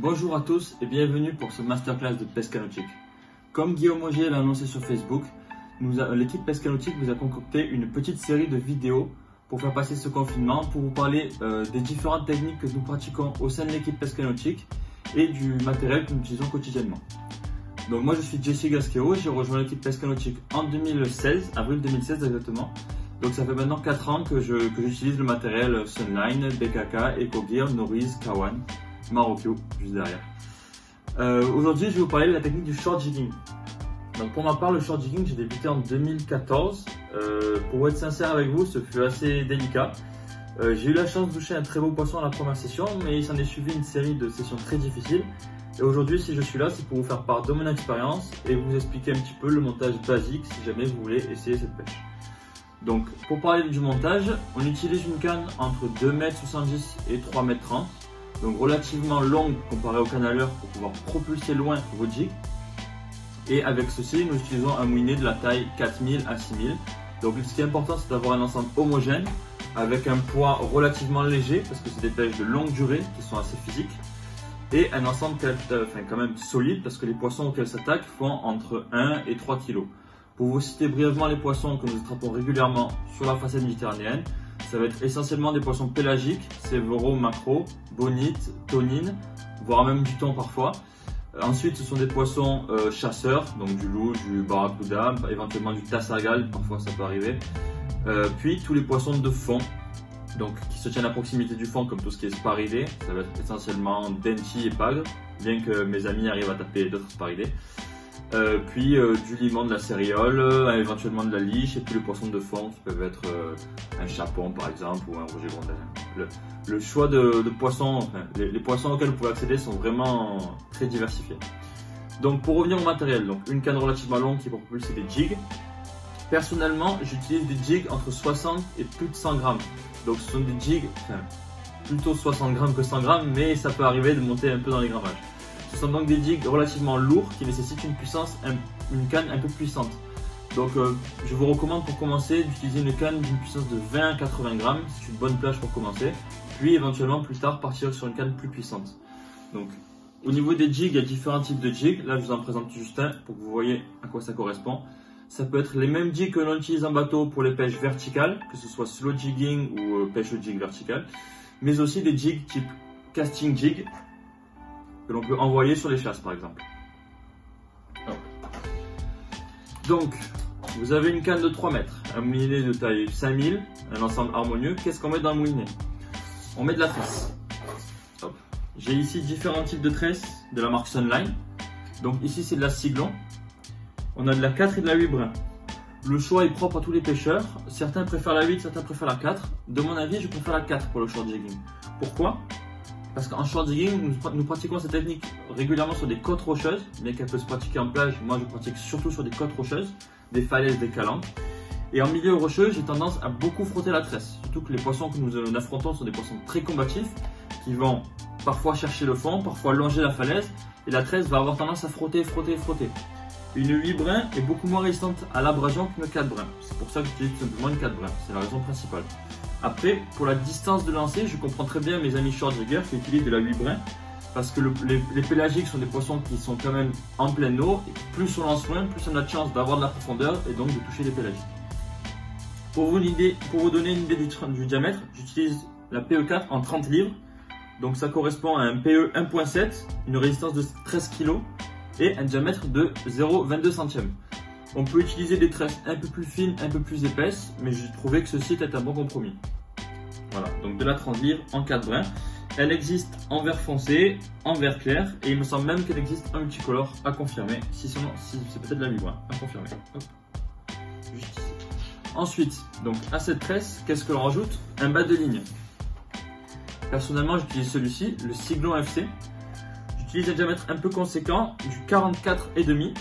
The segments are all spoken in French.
Bonjour à tous et bienvenue pour ce masterclass de pesca nautique. Comme Guillaume Augier l'a annoncé sur Facebook, l'équipe pesca nautique vous a concocté une petite série de vidéos pour faire passer ce confinement, pour vous parler euh, des différentes techniques que nous pratiquons au sein de l'équipe pesca nautique et du matériel que nous utilisons quotidiennement. Donc moi je suis Jesse Gasquero, j'ai rejoint l'équipe pesca nautique en 2016, avril 2016 exactement. Donc ça fait maintenant 4 ans que j'utilise le matériel Sunline, BKK, EcoGear, Norris, Kawan, Marocchio, juste derrière. Euh, aujourd'hui je vais vous parler de la technique du short jigging. Donc pour ma part, le short jigging, j'ai débuté en 2014. Euh, pour être sincère avec vous, ce fut assez délicat. Euh, j'ai eu la chance de toucher un très beau poisson à la première session, mais il s'en est suivi une série de sessions très difficiles. Et aujourd'hui, si je suis là, c'est pour vous faire part de mon expérience et vous expliquer un petit peu le montage basique si jamais vous voulez essayer cette pêche. Donc, pour parler du montage, on utilise une canne entre 2m70 et 3m30, donc relativement longue comparée au canaleur pour pouvoir propulser loin vos jigs. Et avec ceci, nous utilisons un moulinet de la taille 4000 à 6000. Donc ce qui est important, c'est d'avoir un ensemble homogène avec un poids relativement léger parce que c'est des pêches de longue durée qui sont assez physiques et un ensemble quand même solide parce que les poissons auxquels s'attaquent font entre 1 et 3 kg. Pour vous citer brièvement les poissons que nous attrapons régulièrement sur la façade méditerranéenne, ça va être essentiellement des poissons pélagiques, sévero, macro, bonite, tonine, voire même du thon parfois. Ensuite, ce sont des poissons euh, chasseurs, donc du loup, du barracuda, éventuellement du tassagal, parfois ça peut arriver. Euh, puis tous les poissons de fond, donc qui se tiennent à proximité du fond, comme tout ce qui est sparidé. Ça va être essentiellement denti et pagre, bien que mes amis arrivent à taper d'autres sparidés. Euh, puis euh, du limon, de la céréole, euh, éventuellement de la liche et puis les poissons de fond qui peuvent être un chapon par exemple ou un rouget grondin. Le, choix de, poissons, les, poissons auxquels vous pouvez accéder sont vraiment très diversifiés. Donc pour revenir au matériel, donc une canne relativement longue qui est pour propulser des jigs. Personnellement, j'utilise des jigs entre 60 et plus de 100 grammes. Donc ce sont des jigs, plutôt 60 grammes que 100 grammes, mais ça peut arriver de monter un peu dans les grammages. Ce sont donc des jigs relativement lourds qui nécessitent une puissance, une canne un peu puissante. Donc euh, je vous recommande pour commencer d'utiliser une canne d'une puissance de 20 à 80 grammes, c'est une bonne plage pour commencer. Puis éventuellement plus tard partir sur une canne plus puissante. Donc au niveau des jigs, il y a différents types de jigs. Là je vous en présente juste un pour que vous voyez à quoi ça correspond. Ça peut être les mêmes jigs que l'on utilise en bateau pour les pêches verticales, que ce soit slow jigging ou euh, pêche au jig vertical, mais aussi des jigs type casting jig que l'on peut envoyer sur les chasses par exemple. Donc, vous avez une canne de 3 mètres, un moulinet de taille 5000, un ensemble harmonieux. Qu'est-ce qu'on met dans le moulinet? On met de la tresse. J'ai ici différents types de tresses de la marque Sunline. Donc ici c'est de la Siglon. On a de la 4 et de la 8 brins. Le choix est propre à tous les pêcheurs. Certains préfèrent la 8, certains préfèrent la 4. De mon avis, je préfère la 4 pour le short jigging. Pourquoi? Parce qu'en short digging, nous, pratiquons cette technique régulièrement sur des côtes rocheuses, bien qu'elle peut se pratiquer en plage. Moi, je pratique surtout sur des côtes rocheuses, des falaises, des calanques. Et en milieu rocheux, j'ai tendance à beaucoup frotter la tresse. Surtout que les poissons que nous affrontons sont des poissons très combatifs, qui vont parfois chercher le fond, parfois longer la falaise, et la tresse va avoir tendance à frotter, frotter, frotter. Une 8 brins est beaucoup moins résistante à l'abrasion qu'une 4 brins. C'est pour ça que j'utilise simplement une 4 brins. C'est la raison principale. Après, pour la distance de lancer, je comprends très bien mes amis short jigger qui utilisent de la 8 brins parce que les, pélagiques sont des poissons qui sont quand même en pleine eau et plus on lance loin, plus on a de chance d'avoir de la profondeur et donc de toucher les pélagiques. Pour vous, donner une idée du, diamètre, j'utilise la PE4 en 30 livres. Donc ça correspond à un PE 1.7, une résistance de 13 kg et un diamètre de 0,22 centièmes. On peut utiliser des tresses un peu plus fines, un peu plus épaisses, mais j'ai trouvé que ceci était un bon compromis. Voilà, donc de la 30 livres en 4 brins. Elle existe en vert foncé, en vert clair, et il me semble même qu'elle existe en multicolore à confirmer. Si, c'est peut-être la vibra, à confirmer. Ensuite, donc à cette tresse, qu'est-ce que l'on rajoute? Un bas de ligne. Personnellement, j'utilise celui-ci, le Siglon FC. J'utilise un diamètre un peu conséquent, du 44,5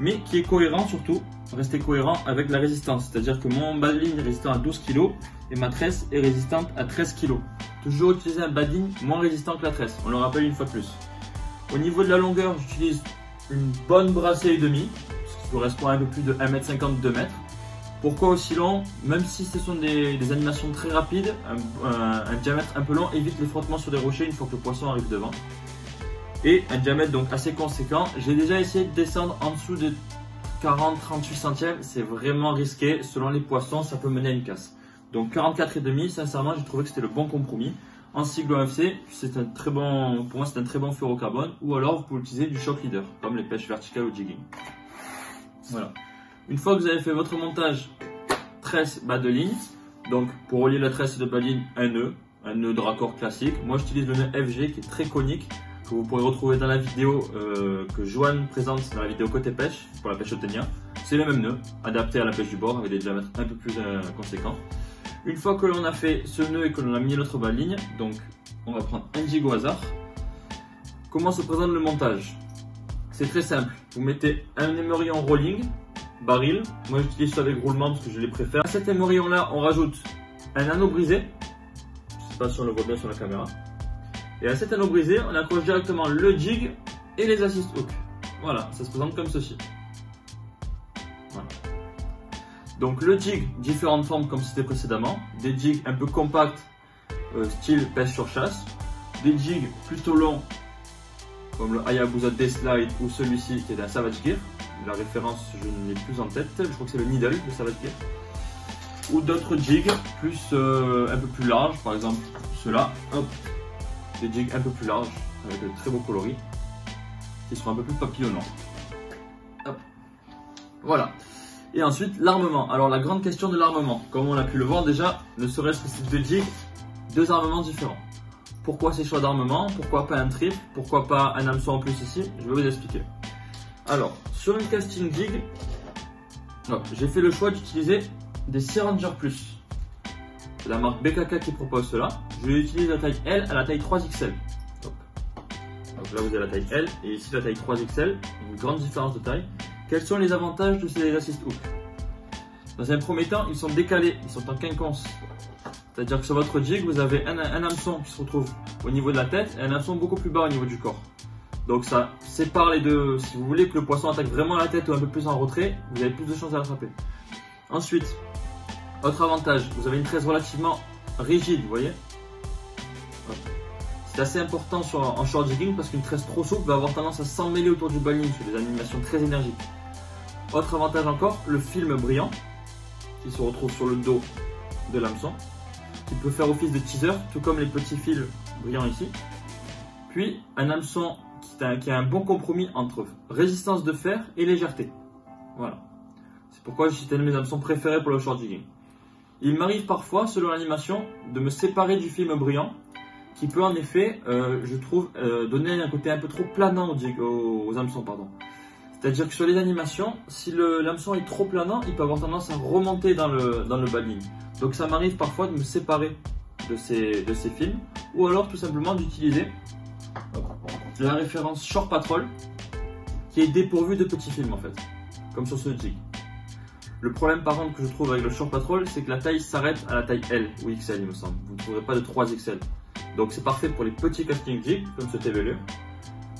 mais qui est cohérent surtout, rester cohérent avec la résistance. C'est-à-dire que mon bas de ligne est résistant à 12 kg et ma tresse est résistante à 13 kg. Toujours utiliser un bas de ligne moins résistant que la tresse, on le rappelle une fois plus. Au niveau de la longueur, j'utilise une bonne brassée et demi, ce qui correspond à un peu plus de 1m50, 2 m. Pourquoi aussi long? Même si ce sont des, animations très rapides, un, un diamètre un peu long évite les frottements sur des rochers une fois que le poisson arrive devant. Et un diamètre donc assez conséquent. J'ai déjà essayé de descendre en dessous de 40-38 centièmes, c'est vraiment risqué. Selon les poissons, ça peut mener à une casse. Donc 44,5, sincèrement, j'ai trouvé que c'était le bon compromis. En cycle OFC, c'est un très bon, pour moi, c'est un très bon fluorocarbone. Ou alors, vous pouvez utiliser du shock leader, comme les pêches verticales ou jigging. Voilà. Une fois que vous avez fait votre montage tresse bas de ligne, donc pour relier la tresse de bas de ligne, un nœud, un nœud de raccord classique. Moi, j'utilise le nœud FG qui est très conique que vous pourrez retrouver dans la vidéo euh, que Joanne présente dans la vidéo côté pêche pour la pêche au ténia. C'est le même nœud, adapté à la pêche du bord avec des diamètres un peu plus euh, conséquents. Une fois que l'on a fait ce nœud et que l'on a mis notre bas de ligne, donc on va prendre un jig hasard. Comment se présente le montage? C'est très simple. Vous mettez un émerillon rolling, baril. Moi j'utilise ça avec roulement parce que je les préfère. À cet émerillon là, on rajoute un anneau brisé. Je sais pas si on le voit bien sur la caméra. Et à cet anneau brisé, on accroche directement le jig et les assist hooks. Voilà, ça se présente comme ceci. Donc le jig, différentes formes comme c'était précédemment. Des jigs un peu compacts, euh, style pêche sur chasse. Des jigs plutôt longs, comme le Hayabusa D-Slide ou celui-ci qui est d'un Savage Gear. La référence, je ne l'ai plus en tête. Je crois que c'est le Needle de Savage Gear. Ou d'autres jigs plus, euh, un peu plus larges, par exemple ceux-là. Des jigs un peu plus larges, avec de très beaux coloris, qui sont un peu plus papillonnants. Voilà. Et ensuite, l'armement. Alors, la grande question de l'armement. Comme on a pu le voir déjà, ne serait-ce que ces deux jigs, deux armements différents. Pourquoi ces choix d'armement? Pourquoi pas un trip? Pourquoi pas un hameçon en plus ici? Je vais vous expliquer. Alors, sur une casting jig, j'ai fait le choix d'utiliser des Sea Plus. C'est la marque BKK qui propose cela. Je vais utiliser la taille L à la taille 3XL. Donc là, vous avez la taille L et ici la taille 3XL. Une grande différence de taille. Quels sont les avantages de ces assist hooks Dans un premier temps, ils sont décalés, ils sont en quinconce. C'est-à-dire que sur votre jig, vous avez un, hameçon qui se retrouve au niveau de la tête et un hameçon beaucoup plus bas au niveau du corps. Donc ça sépare les deux. Si vous voulez que le poisson attaque vraiment la tête ou un peu plus en retrait, vous avez plus de chances à l'attraper. Ensuite, autre avantage, vous avez une tresse relativement rigide, vous voyez c'est assez important en short jigging parce qu'une tresse trop souple va avoir tendance à s'emmêler autour du baling sur des animations très énergiques. Autre avantage encore, le film brillant qui se retrouve sur le dos de l'hameçon, qui peut faire office de teaser, tout comme les petits fils brillants ici. Puis un hameçon qui a, un bon compromis entre résistance de fer et légèreté. Voilà. C'est pourquoi un de mes hameçons préférés pour le short jigging. Il m'arrive parfois, selon l'animation, de me séparer du film brillant qui peut en effet, euh, je trouve, euh, donner un côté un peu trop planant aux, aux hameçons. C'est-à-dire que sur les animations, si l'hameçon est trop planant, il peut avoir tendance à remonter dans le, dans Donc ça m'arrive parfois de me séparer de ces, de ces films, ou alors tout simplement d'utiliser la référence Short Patrol, qui est dépourvue de petits films en fait, comme sur ce jig. Le problème par contre que je trouve avec le Short Patrol, c'est que la taille s'arrête à la taille L ou XL il me semble. Vous ne trouverez pas de 3 XL. Donc c'est parfait pour les petits casting jigs comme ce TVLE,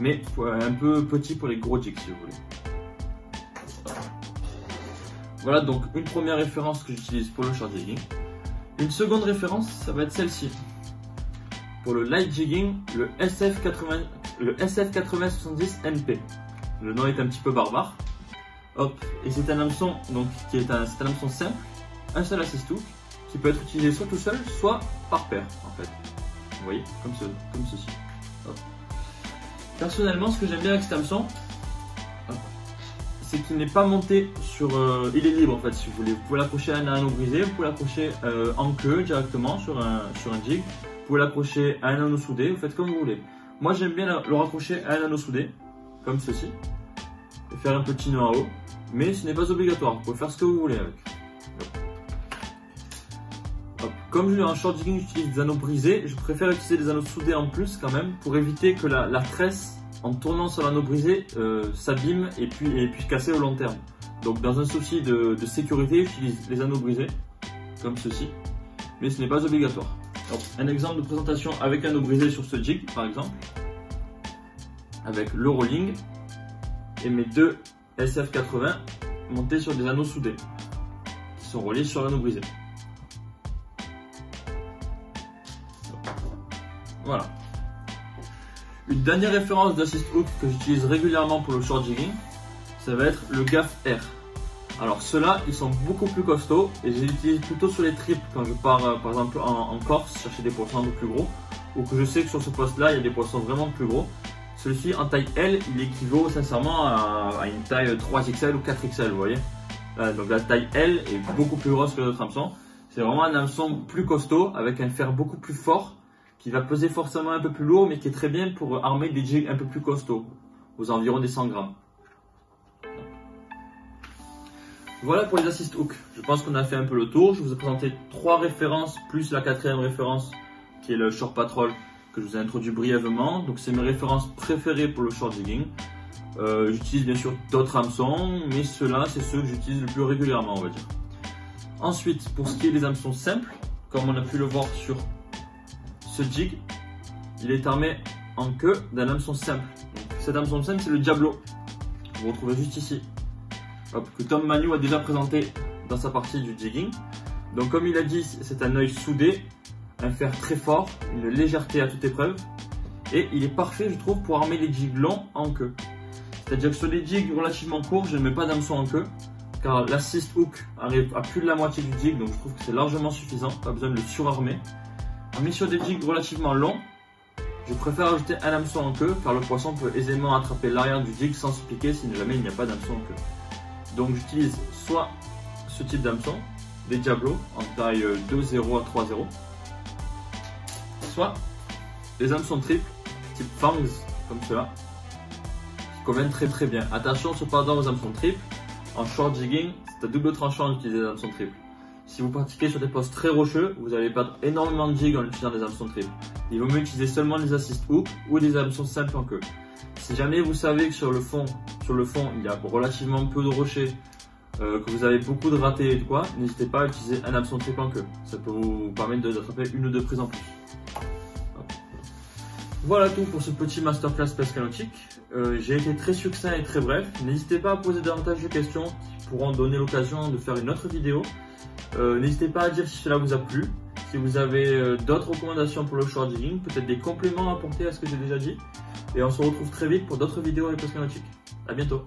mais un peu petit pour les gros jigs si vous voulez. Voilà donc une première référence que j'utilise pour le short jigging. Une seconde référence, ça va être celle-ci. Pour le light jigging, le SF80, le SF8070 NP. Le nom est un petit peu barbare. Et c'est un hameçon donc qui est un, un hameçon simple, un seul assist hook, qui peut être utilisé soit tout seul, soit par paire en fait. Vous voyez, comme, comme ceci. Personnellement, ce que j'aime bien avec cet hameçon, c'est qu'il n'est pas monté sur... Euh, il est libre en fait, si vous voulez. Vous pouvez l'accrocher à un anneau brisé, vous pouvez l'accrocher euh, en queue directement sur un, sur un jig. Vous pouvez l'accrocher à un anneau soudé, vous faites comme vous voulez. Moi, j'aime bien le raccrocher à un anneau soudé, comme ceci, et faire un petit nœud en haut. Mais ce n'est pas obligatoire, vous pouvez faire ce que vous voulez avec. Comme je en short jigging, j'utilise des anneaux brisés, je préfère utiliser des anneaux soudés en plus quand même pour éviter que la, tresse, en tournant sur l'anneau brisé, euh, s'abîme et puis, et puis casser au long terme. Donc dans un souci de, sécurité, j'utilise les anneaux brisés, comme ceci, mais ce n'est pas obligatoire. un exemple de présentation avec anneau brisé sur ce jig par exemple, avec le rolling et mes deux SF80 montés sur des anneaux soudés qui sont reliés sur l'anneau brisé. Voilà. Une dernière référence d'assist hook que j'utilise régulièrement pour le short jigging, ça va être le GAF R. Alors ceux-là, ils sont beaucoup plus costauds et je les utilise plutôt sur les trips quand je pars euh, par exemple en, Corse chercher des poissons un plus gros ou que je sais que sur ce poste-là, il y a des poissons vraiment plus gros. Celui-ci en taille L, il équivaut sincèrement à, une taille 3XL ou 4XL, vous voyez. Euh, donc la taille L est beaucoup plus grosse que d'autres hameçons. C'est vraiment un hameçon plus costaud avec un fer beaucoup plus fort qui va peser forcément un peu plus lourd, mais qui est très bien pour armer des jigs un peu plus costauds, aux environs des 100 grammes. Voilà pour les assist hook. Je pense qu'on a fait un peu le tour. Je vous ai présenté trois références, plus la quatrième référence, qui est le short patrol, que je vous ai introduit brièvement. Donc c'est mes références préférées pour le short jigging. Euh, j'utilise bien sûr d'autres hameçons, mais ceux-là, c'est ceux que j'utilise le plus régulièrement, on va dire. Ensuite, pour ce qui est des hameçons simples, comme on a pu le voir sur ce jig, il est armé en queue d'un hameçon simple. cet hameçon simple, c'est le Diablo. Vous retrouvez juste ici. que Tom Manu a déjà présenté dans sa partie du jigging. Donc comme il a dit, c'est un œil soudé, un fer très fort, une légèreté à toute épreuve. Et il est parfait, je trouve, pour armer les jigs longs en queue. C'est-à-dire que sur des jigs relativement courts, je ne mets pas d'hameçon en queue, car l'assist hook arrive à plus de la moitié du jig, donc je trouve que c'est largement suffisant, pas besoin de le surarmer. Mais sur des jigs relativement longs, je préfère ajouter un hameçon en queue car le poisson peut aisément attraper l'arrière du jig sans se piquer si jamais il n'y a pas d'hameçon en queue. Donc j'utilise soit ce type d'hameçon, des Diablo en taille 2.0 à 3.0, soit des hameçons triples type Fangs comme cela, qui conviennent très très bien. Attention cependant aux hameçons triples, en short jigging, c'est à double tranchant d'utiliser des hameçons triples. Si vous pratiquez sur des postes très rocheux, vous allez perdre énormément de jig en utilisant des hameçons triples. Il vaut mieux utiliser seulement des assist hooks ou des hameçons simples en queue. Si jamais vous savez que sur le fond, sur le fond, il y a relativement peu de rochers, euh, que vous avez beaucoup de ratés et quoi, n'hésitez pas à utiliser un hameçon triple en. Ça peut vous permettre d'attraper une ou deux prises en plus. Voilà tout pour ce petit masterclass nautique. Euh, j'ai été très succinct et très bref. N'hésitez pas à poser davantage de questions qui pourront donner l'occasion de faire une autre vidéo. Euh, n'hésitez pas à dire si cela vous a plu, si vous avez euh, d'autres recommandations pour le short jigging, peut-être des compléments à apporter à ce que j'ai déjà dit. Et on se retrouve très vite pour d'autres vidéos avec Pascal. A bientôt